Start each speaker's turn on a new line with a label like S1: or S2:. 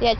S1: Jedź.